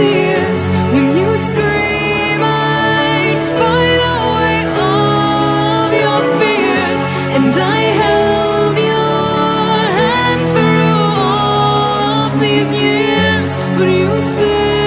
Tears. When you scream, I'd fight away all of your fears. And I held your hand through all of these years, but you still